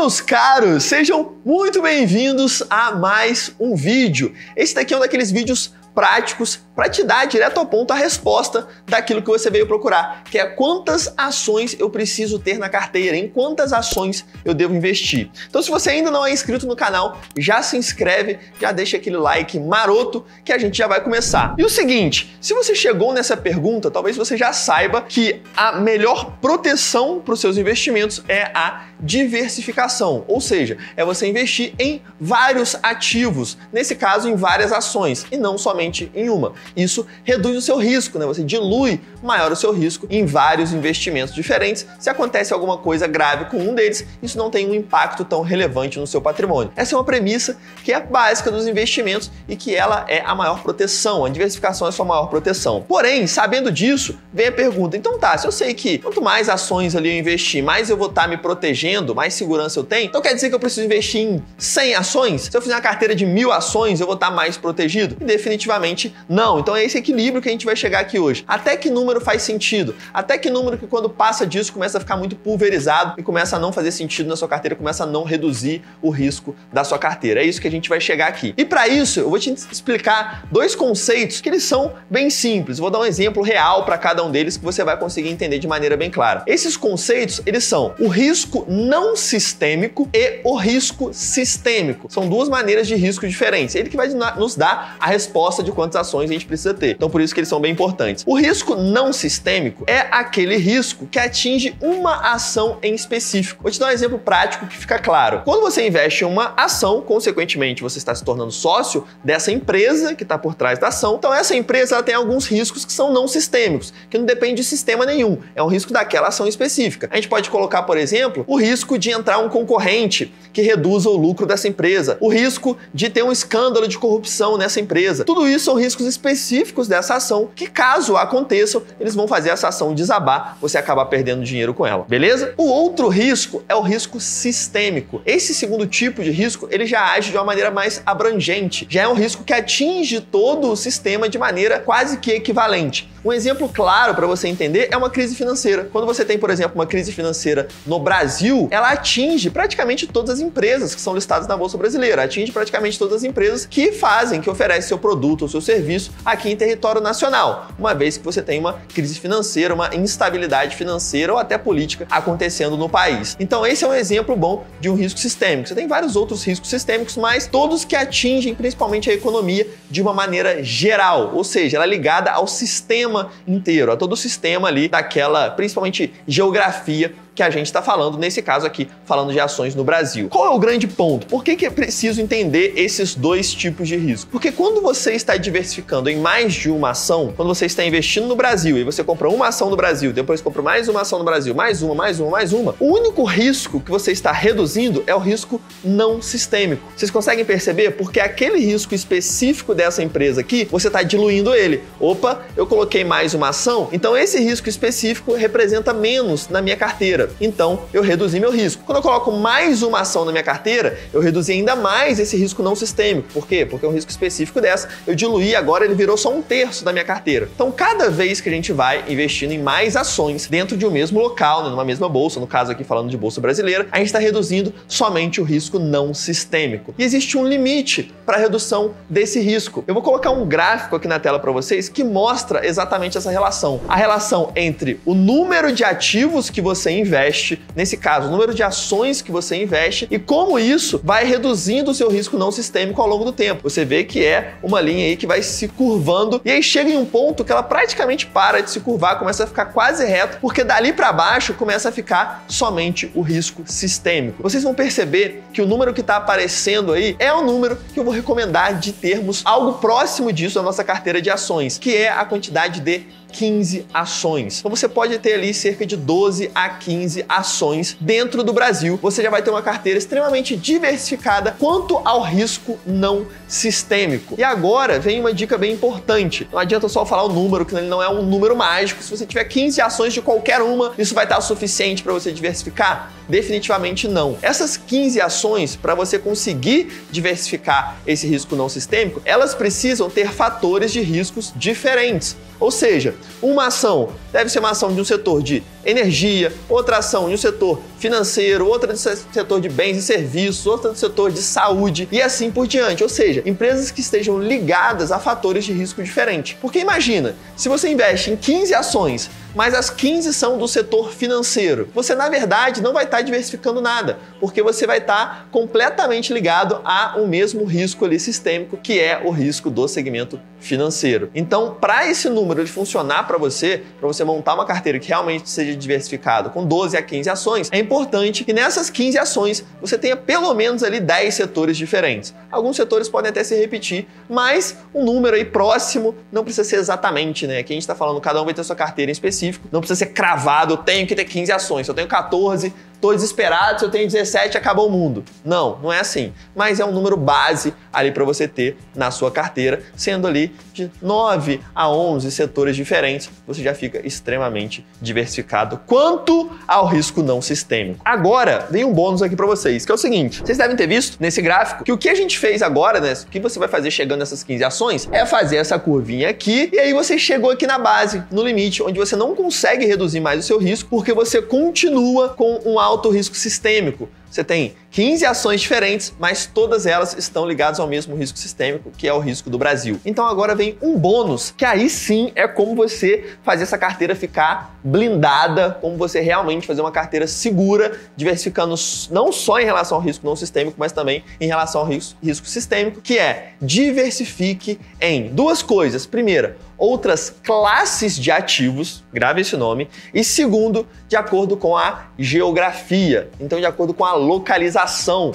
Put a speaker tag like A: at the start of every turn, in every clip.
A: meus caros, sejam muito bem-vindos a mais um vídeo. Esse daqui é um daqueles vídeos práticos para te dar direto ao ponto a resposta daquilo que você veio procurar, que é quantas ações eu preciso ter na carteira, em quantas ações eu devo investir. Então, se você ainda não é inscrito no canal, já se inscreve, já deixa aquele like maroto que a gente já vai começar. E o seguinte, se você chegou nessa pergunta, talvez você já saiba que a melhor proteção para os seus investimentos é a diversificação, ou seja, é você investir em vários ativos, nesse caso em várias ações e não somente em uma. Isso reduz o seu risco, né? Você dilui maior o seu risco em vários investimentos diferentes. Se acontece alguma coisa grave com um deles, isso não tem um impacto tão relevante no seu patrimônio. Essa é uma premissa que é básica dos investimentos e que ela é a maior proteção. A diversificação é a sua maior proteção. Porém, sabendo disso, vem a pergunta: então tá, se eu sei que quanto mais ações ali eu investir, mais eu vou estar tá me protegendo, mais segurança eu tenho, então quer dizer que eu preciso investir em 100 ações? Se eu fizer uma carteira de mil ações, eu vou estar mais protegido? E definitivamente não. Então é esse equilíbrio que a gente vai chegar aqui hoje. Até que número faz sentido? Até que número que quando passa disso começa a ficar muito pulverizado e começa a não fazer sentido na sua carteira, começa a não reduzir o risco da sua carteira. É isso que a gente vai chegar aqui. E para isso, eu vou te explicar dois conceitos que eles são bem simples. vou dar um exemplo real para cada um deles que você vai conseguir entender de maneira bem clara. Esses conceitos, eles são o risco não sistêmico e o risco sistêmico. São duas maneiras de risco diferentes. Ele que vai nos dar a resposta de quantas ações a gente precisa ter. Então por isso que eles são bem importantes. O risco não sistêmico é aquele risco que atinge uma ação em específico. Vou te dar um exemplo prático que fica claro. Quando você investe em uma ação, consequentemente você está se tornando sócio dessa empresa que está por trás da ação. Então essa empresa tem alguns riscos que são não sistêmicos, que não depende de sistema nenhum. É um risco daquela ação específica. A gente pode colocar, por exemplo, o risco de entrar um concorrente que reduza o lucro dessa empresa, o risco de ter um escândalo de corrupção nessa empresa. Tudo isso são riscos específicos dessa ação que, caso aconteçam, eles vão fazer essa ação desabar, você acabar perdendo dinheiro com ela, beleza? O outro risco é o risco sistêmico. Esse segundo tipo de risco, ele já age de uma maneira mais abrangente, já é um risco que atinge todo o sistema de maneira quase que equivalente. Um exemplo claro para você entender é uma crise financeira. Quando você tem, por exemplo, uma crise financeira no Brasil, ela atinge praticamente todas as empresas que são listadas na Bolsa Brasileira, atinge praticamente todas as empresas que fazem, que oferecem seu produto ou seu serviço aqui em território nacional, uma vez que você tem uma crise financeira, uma instabilidade financeira ou até política acontecendo no país. Então, esse é um exemplo bom de um risco sistêmico. Você tem vários outros riscos sistêmicos, mas todos que atingem principalmente a economia de uma maneira geral, ou seja, ela é ligada ao sistema inteiro, a todo o sistema ali daquela, principalmente geografia que a gente está falando, nesse caso aqui, falando de ações no Brasil. Qual é o grande ponto? Por que, que é preciso entender esses dois tipos de risco? Porque quando você está diversificando em mais de uma ação, quando você está investindo no Brasil e você compra uma ação no Brasil, depois compra mais uma ação no Brasil, mais uma, mais uma, mais uma, o único risco que você está reduzindo é o risco não sistêmico. Vocês conseguem perceber? Porque aquele risco específico dessa empresa aqui, você está diluindo ele. Opa, eu coloquei mais uma ação, então esse risco específico representa menos na minha carteira. Então, eu reduzi meu risco. Quando eu coloco mais uma ação na minha carteira, eu reduzi ainda mais esse risco não sistêmico. Por quê? Porque é um risco específico dessa. Eu diluí, agora ele virou só um terço da minha carteira. Então, cada vez que a gente vai investindo em mais ações dentro de um mesmo local, numa mesma bolsa, no caso aqui falando de bolsa brasileira, a gente está reduzindo somente o risco não sistêmico. E existe um limite para a redução desse risco. Eu vou colocar um gráfico aqui na tela para vocês que mostra exatamente essa relação. A relação entre o número de ativos que você investe investe, nesse caso, o número de ações que você investe e como isso vai reduzindo o seu risco não sistêmico ao longo do tempo. Você vê que é uma linha aí que vai se curvando e aí chega em um ponto que ela praticamente para de se curvar, começa a ficar quase reto, porque dali para baixo começa a ficar somente o risco sistêmico. Vocês vão perceber que o número que está aparecendo aí é o número que eu vou recomendar de termos algo próximo disso na nossa carteira de ações, que é a quantidade de 15 ações. Então você pode ter ali cerca de 12 a 15 ações dentro do Brasil. Você já vai ter uma carteira extremamente diversificada quanto ao risco não sistêmico. E agora vem uma dica bem importante. Não adianta só falar o número, que ele não é um número mágico. Se você tiver 15 ações de qualquer uma, isso vai estar o suficiente para você diversificar? Definitivamente não. Essas 15 ações, para você conseguir diversificar esse risco não sistêmico, elas precisam ter fatores de riscos diferentes. Ou seja, uma ação deve ser uma ação de um setor de energia, outra ação de um setor financeiro, outra do setor de bens e serviços, outra do setor de saúde e assim por diante. Ou seja, empresas que estejam ligadas a fatores de risco diferentes. Porque imagina, se você investe em 15 ações mas as 15 são do setor financeiro. Você, na verdade, não vai estar diversificando nada, porque você vai estar completamente ligado a um mesmo risco ali sistêmico, que é o risco do segmento financeiro. Então, para esse número de funcionar para você, para você montar uma carteira que realmente seja diversificada com 12 a 15 ações, é importante que nessas 15 ações você tenha pelo menos ali 10 setores diferentes. Alguns setores podem até se repetir, mas um número aí próximo não precisa ser exatamente, né? Aqui a gente está falando, cada um vai ter sua carteira em específico, não precisa ser cravado, eu tenho que ter 15 ações, eu tenho 14, tô desesperado, se eu tenho 17, acabou o mundo. Não, não é assim. Mas é um número base ali para você ter na sua carteira, sendo ali de 9 a 11 setores diferentes, você já fica extremamente diversificado quanto ao risco não sistêmico. Agora, vem um bônus aqui para vocês, que é o seguinte: vocês devem ter visto nesse gráfico que o que a gente fez agora, né, o que você vai fazer chegando nessas 15 ações, é fazer essa curvinha aqui e aí você chegou aqui na base, no limite, onde você não consegue reduzir mais o seu risco porque você continua com um alto risco sistêmico. Você tem 15 ações diferentes, mas todas elas estão ligadas ao mesmo risco sistêmico, que é o risco do Brasil. Então agora vem um bônus, que aí sim é como você fazer essa carteira ficar blindada, como você realmente fazer uma carteira segura, diversificando não só em relação ao risco não sistêmico, mas também em relação ao risco, risco sistêmico, que é diversifique em duas coisas. Primeira, outras classes de ativos, grave esse nome, e segundo, de acordo com a geografia, então de acordo com a localização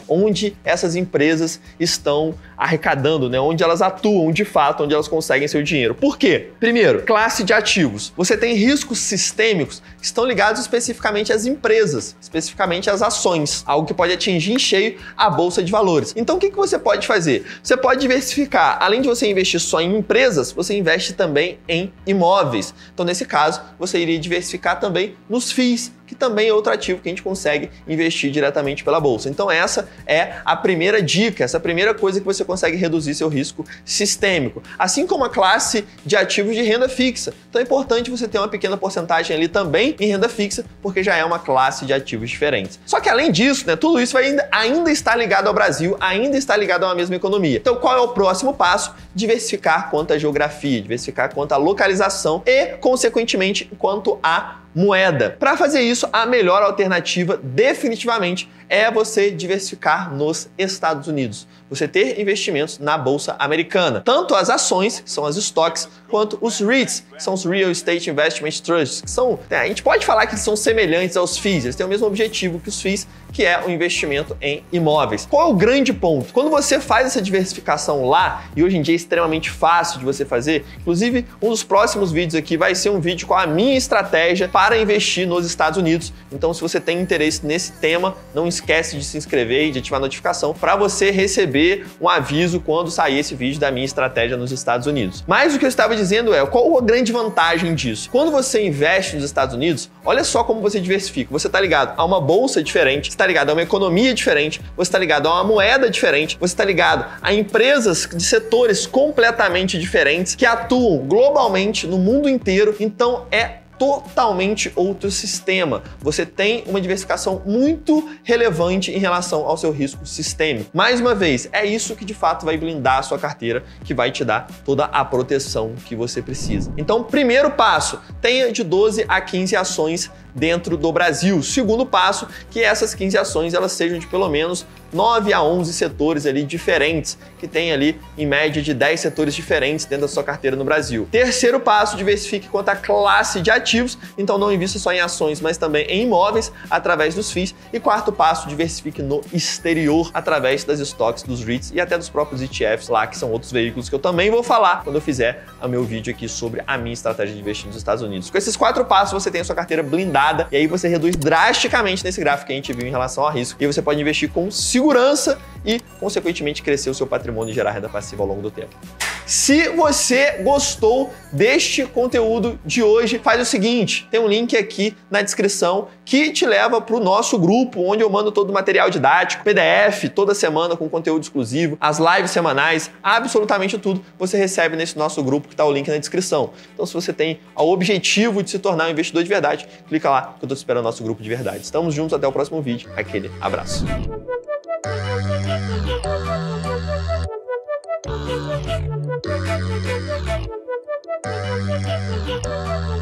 A: onde essas empresas estão arrecadando, né? onde elas atuam de fato, onde elas conseguem seu dinheiro. Por quê? Primeiro, classe de ativos. Você tem riscos sistêmicos que estão ligados especificamente às empresas, especificamente às ações, algo que pode atingir em cheio a bolsa de valores. Então, o que você pode fazer? Você pode diversificar. Além de você investir só em empresas, você investe também em imóveis. Então, nesse caso, você iria diversificar também nos FIIs, que também é outro ativo que a gente consegue investir diretamente pela bolsa. Então essa é a primeira dica, essa primeira coisa que você consegue reduzir seu risco sistêmico, assim como a classe de ativos de renda fixa. Então é importante você ter uma pequena porcentagem ali também em renda fixa, porque já é uma classe de ativos diferentes. Só que além disso, né, tudo isso ainda, ainda está ligado ao Brasil, ainda está ligado a uma mesma economia. Então qual é o próximo passo? Diversificar quanto à geografia, diversificar quanto à localização e, consequentemente, quanto à moeda. Para fazer isso, a melhor alternativa definitivamente é você diversificar nos Estados Unidos. Você ter investimentos na bolsa americana, tanto as ações, que são as estoques, quanto os REITs, que são os Real Estate Investment Trusts, que são, né, a gente pode falar que eles são semelhantes aos FIIs, eles têm o mesmo objetivo que os FIIs, que é o investimento em imóveis. Qual é o grande ponto? Quando você faz essa diversificação lá, e hoje em dia é extremamente fácil de você fazer, inclusive um dos próximos vídeos aqui vai ser um vídeo com a minha estratégia para investir nos Estados Unidos. Então, se você tem interesse nesse tema, não esquece de se inscrever e de ativar a notificação para você receber um aviso quando sair esse vídeo da minha estratégia nos Estados Unidos. Mas o que eu estava dizendo é, qual a grande vantagem disso? Quando você investe nos Estados Unidos, olha só como você diversifica. Você está ligado a uma bolsa diferente, está ligado a uma economia diferente, você está ligado a uma moeda diferente, você está ligado a empresas de setores completamente diferentes que atuam globalmente no mundo inteiro. Então é totalmente outro sistema. Você tem uma diversificação muito relevante em relação ao seu risco sistêmico. Mais uma vez, é isso que de fato vai blindar a sua carteira, que vai te dar toda a proteção que você precisa. Então, primeiro passo, tenha de 12 a 15 ações dentro do Brasil. Segundo passo, que essas 15 ações elas sejam de pelo menos 9 a 11 setores ali diferentes, que tem ali em média de 10 setores diferentes dentro da sua carteira no Brasil. Terceiro passo, diversifique quanto à classe de ativos, então não invista só em ações, mas também em imóveis através dos FIIs. E quarto passo, diversifique no exterior através das estoques dos REITs e até dos próprios ETFs lá, que são outros veículos que eu também vou falar quando eu fizer o meu vídeo aqui sobre a minha estratégia de investir nos Estados Unidos. Com esses quatro passos, você tem a sua carteira blindada e aí você reduz drasticamente nesse gráfico que a gente viu em relação ao risco. E você pode investir com segurança e, consequentemente, crescer o seu patrimônio e gerar renda passiva ao longo do tempo. Se você gostou deste conteúdo de hoje, faz o seguinte: tem um link aqui na descrição que te leva para o nosso grupo, onde eu mando todo o material didático, PDF, toda semana com conteúdo exclusivo, as lives semanais, absolutamente tudo você recebe nesse nosso grupo que está o link na descrição. Então, se você tem o objetivo de se tornar um investidor de verdade, clica lá que eu estou esperando o nosso grupo de verdade. Estamos juntos até o próximo vídeo. Aquele abraço. Thank you.